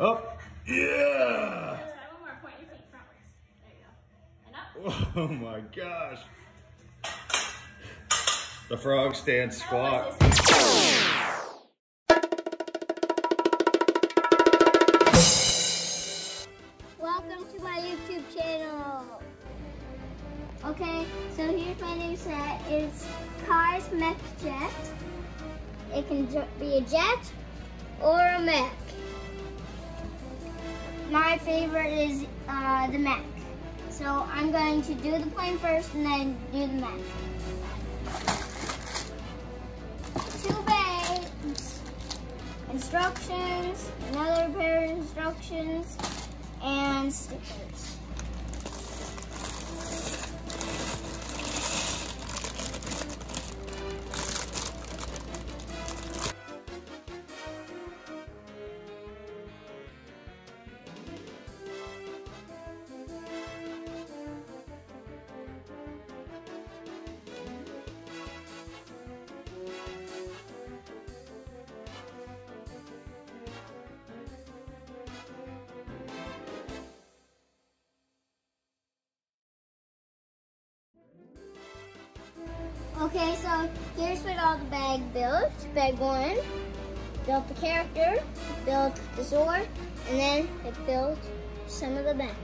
Up. Yeah. One more point. Your feet frontwards. There you go. And up. Oh my gosh. The frog stand squat. Welcome to my YouTube channel. Okay, so here's my new set. It's Kai's Mech Jet. It can be a jet or a mech. My favorite is uh, the mech. So I'm going to do the plane first and then do the mech. Two bags, instructions, another pair of instructions, and stickers. Okay, so here's what all the bag built. Bag one built the character, built the sword, and then it built some of the back.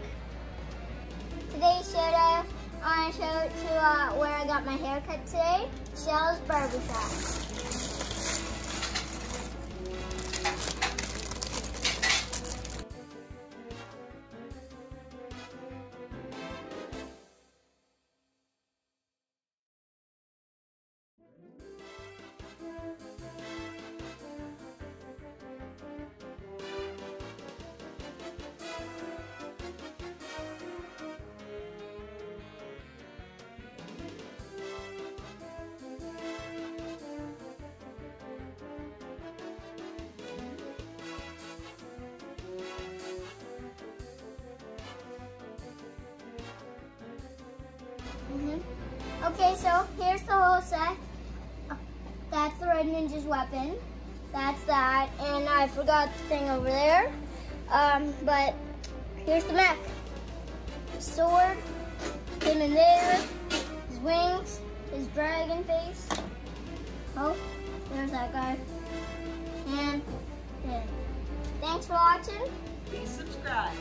Today's shout out, I want to show to uh, where I got my haircut today, Shell's Barbershop. Mhm. Okay, so here's the whole set. That's the Red Ninja's weapon. That's that. And I forgot the thing over there. Um, but here's the mech. Sword, him in there, his wings, his dragon face. Oh, there's that guy. And him. Thanks for watching. Please subscribe.